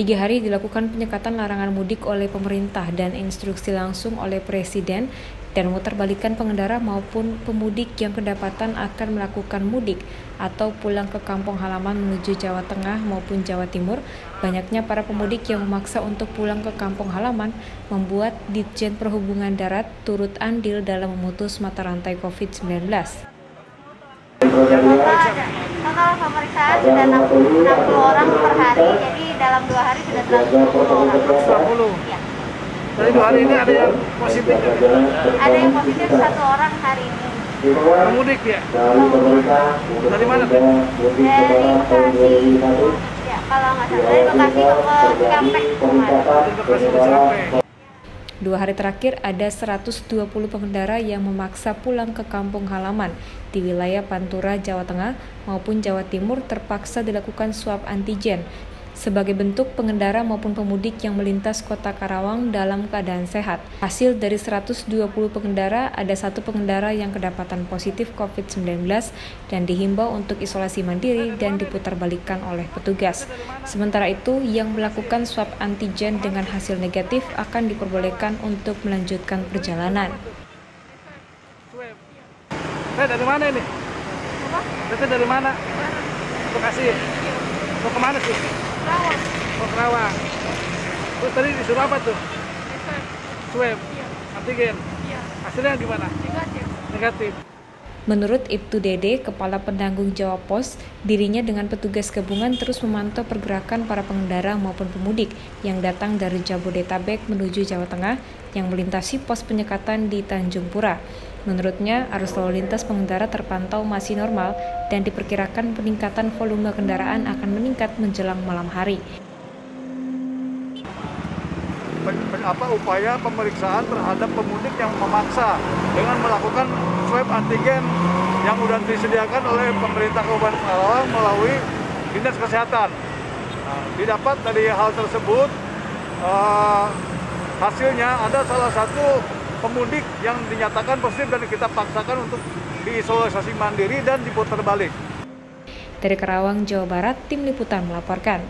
Tiga hari dilakukan penyekatan larangan mudik oleh pemerintah dan instruksi langsung oleh Presiden dan memutarbalikkan pengendara maupun pemudik yang kedapatan akan melakukan mudik atau pulang ke kampung halaman menuju Jawa Tengah maupun Jawa Timur. Banyaknya para pemudik yang memaksa untuk pulang ke kampung halaman membuat Ditjen Perhubungan Darat turut andil dalam memutus mata rantai COVID-19 kalau pemeriksaan sudah 60, 60 orang per hari, jadi dalam dua hari sudah 120 orang. 120? Iya. Dari dua hari ini ada yang positif? Ada yang positif satu orang hari ini. Pemudik ya? Dari mana? Dari Bekasi. Ya, kalau nggak salah dari Bekasi ke Cikampek kemarin. Dari Bekasi ke Cikampek. Dua hari terakhir ada 120 pengendara yang memaksa pulang ke kampung halaman di wilayah Pantura, Jawa Tengah maupun Jawa Timur terpaksa dilakukan swab antigen sebagai bentuk pengendara maupun pemudik yang melintas kota Karawang dalam keadaan sehat. Hasil dari 120 pengendara, ada satu pengendara yang kedapatan positif COVID-19 dan dihimbau untuk isolasi mandiri dan diputarbalikkan oleh petugas. Sementara itu, yang melakukan swab antigen dengan hasil negatif akan diperbolehkan untuk melanjutkan perjalanan. Saya dari mana ini? Apa? dari mana? Bekasi. Mau ke mana sih? Kerawang. Oh, Kerawang. Terus tadi disuruh apa tuh? Swab. Iya. Antigen. Iya. Hasilnya gimana? Negatif. Negatif. Menurut Ibtu Dede, Kepala Penanggung Jawab Pos, dirinya dengan petugas gabungan terus memantau pergerakan para pengendara maupun pemudik yang datang dari Jabodetabek menuju Jawa Tengah yang melintasi pos penyekatan di Tanjung Pura. Menurutnya, arus lalu lintas pengendara terpantau masih normal dan diperkirakan peningkatan volume kendaraan akan meningkat menjelang malam hari apa upaya pemeriksaan terhadap pemudik yang memaksa dengan melakukan swab antigen yang sudah disediakan oleh pemerintah Kabupaten Karawang melalui Dinas Kesehatan. Nah, didapat dari hal tersebut uh, hasilnya ada salah satu pemudik yang dinyatakan positif dan kita paksakan untuk diisolasi mandiri dan diputar balik. Dari Karawang, Jawa Barat, Tim Liputan melaporkan.